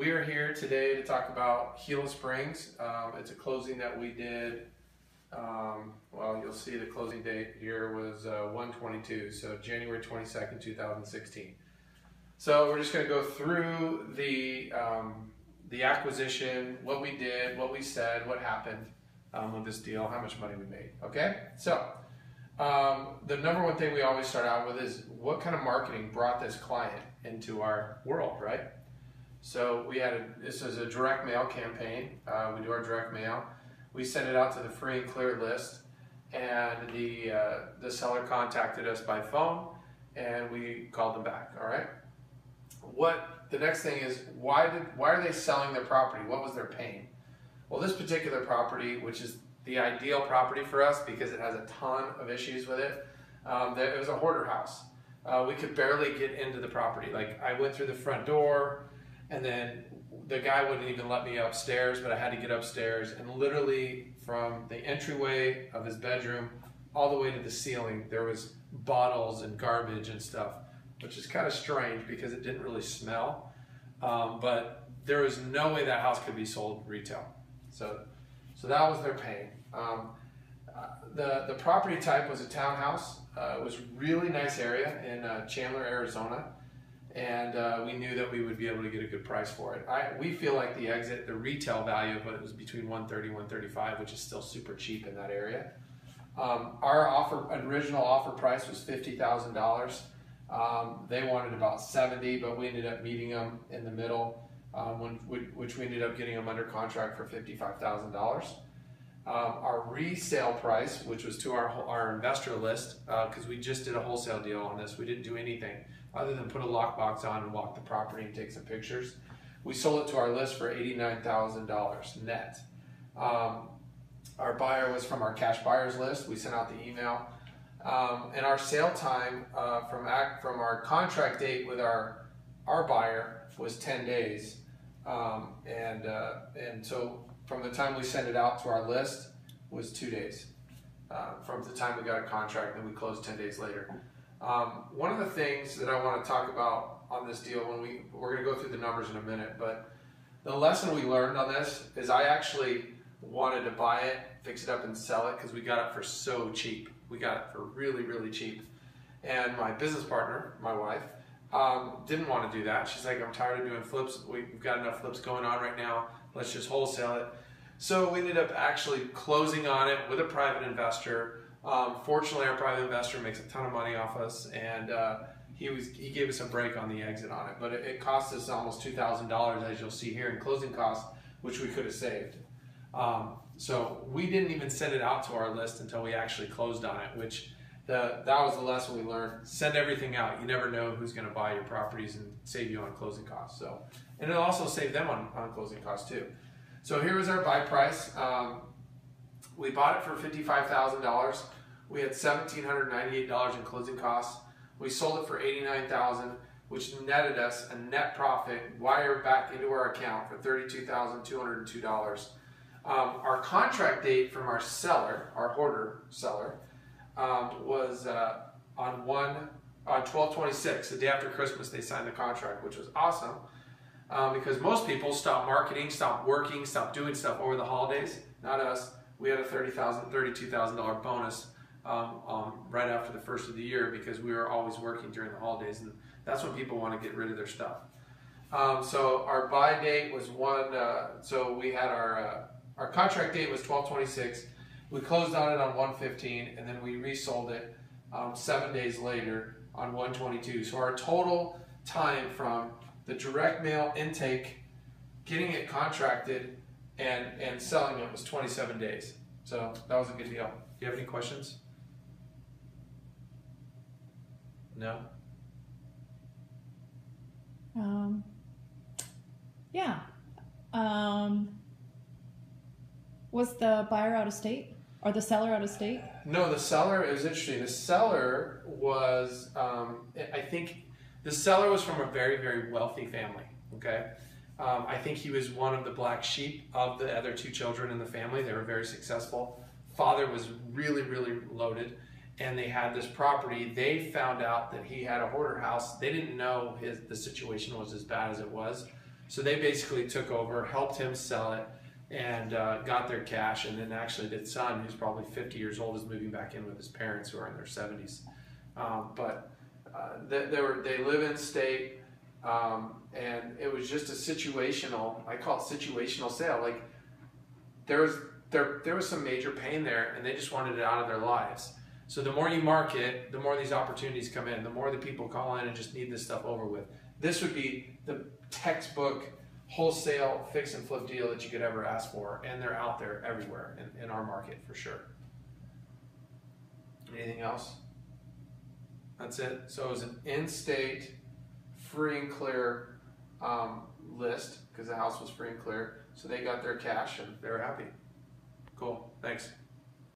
We are here today to talk about Gila Springs. Um, it's a closing that we did. Um, well, you'll see the closing date here was uh, 122, so January 22nd, 2016. So we're just going to go through the um, the acquisition, what we did, what we said, what happened um, with this deal, how much money we made. Okay, so um, the number one thing we always start out with is what kind of marketing brought this client into our world, right? So we had a, this is a direct mail campaign. Uh, we do our direct mail. We send it out to the free and clear list, and the uh, the seller contacted us by phone, and we called them back. All right. What the next thing is? Why did why are they selling their property? What was their pain? Well, this particular property, which is the ideal property for us because it has a ton of issues with it, um, it was a hoarder house. Uh, we could barely get into the property. Like I went through the front door and then the guy wouldn't even let me upstairs, but I had to get upstairs. And literally from the entryway of his bedroom all the way to the ceiling, there was bottles and garbage and stuff, which is kind of strange because it didn't really smell. Um, but there was no way that house could be sold retail. So, so that was their pain. Um, uh, the, the property type was a townhouse. Uh, it was really nice area in uh, Chandler, Arizona and uh, we knew that we would be able to get a good price for it. I, we feel like the exit, the retail value of it was between 130 135, which is still super cheap in that area. Um, our offer, original offer price was $50,000. Um, they wanted about 70, but we ended up meeting them in the middle, um, when, which we ended up getting them under contract for $55,000. Um, our resale price, which was to our, our investor list, because uh, we just did a wholesale deal on this, we didn't do anything other than put a lockbox on and walk the property and take some pictures. We sold it to our list for $89,000 net. Um, our buyer was from our cash buyers list. We sent out the email. Um, and our sale time uh, from act, from our contract date with our our buyer was 10 days. Um, and uh, and so from the time we sent it out to our list was two days. Uh, from the time we got a contract, and we closed 10 days later. Um, one of the things that I want to talk about on this deal when we we're going to go through the numbers in a minute, but the lesson we learned on this is I actually wanted to buy it, fix it up, and sell it because we got it for so cheap. We got it for really, really cheap. And my business partner, my wife, um, didn't want to do that. She's like, I'm tired of doing flips. We've got enough flips going on right now. Let's just wholesale it. So we ended up actually closing on it with a private investor um, fortunately, our private investor makes a ton of money off us, and uh, he was he gave us a break on the exit on it. But it, it cost us almost two thousand dollars, as you'll see here, in closing costs, which we could have saved. Um, so we didn't even send it out to our list until we actually closed on it, which the, that was the lesson we learned. Send everything out. You never know who's going to buy your properties and save you on closing costs. So, and it'll also save them on, on closing costs too. So here was our buy price. Um, we bought it for $55,000. We had $1,798 in closing costs. We sold it for 89,000, which netted us a net profit wired back into our account for $32,202. Um, our contract date from our seller, our hoarder seller, um, was uh, on one on 1226, the day after Christmas. They signed the contract, which was awesome um, because most people stop marketing, stop working, stop doing stuff over the holidays. Not us we had a $30,000, $32,000 bonus um, um, right after the first of the year because we were always working during the holidays, and that's when people want to get rid of their stuff. Um, so our buy date was one. Uh, so we had our uh, our contract date was 1226. We closed on it on 115, and then we resold it um, seven days later on 122. So our total time from the direct mail intake, getting it contracted, and and selling it was 27 days. So that was a good deal. Do you have any questions? No. Um. Yeah. Um. Was the buyer out of state or the seller out of state? No, the seller is interesting. The seller was, um, I think, the seller was from a very, very wealthy family. Okay, um, I think he was one of the black sheep of the other two children in the family. They were very successful. Father was really, really loaded, and they had this property. They found out that he had a hoarder house. They didn't know his the situation was as bad as it was. So they basically took over, helped him sell it, and uh, got their cash. And then actually, the son, who's probably 50 years old, is moving back in with his parents, who are in their 70s. Um, but uh, they, they were they live in state, um, and it was just a situational. I call it situational sale. Like there was there there was some major pain there, and they just wanted it out of their lives. So the more you market, the more these opportunities come in. The more the people call in and just need this stuff over with. This would be the textbook wholesale fix and flip deal that you could ever ask for, and they're out there everywhere in, in our market for sure. Anything else? That's it. So it was an in-state, free and clear um, list because the house was free and clear. So they got their cash and they were happy. Cool. Thanks.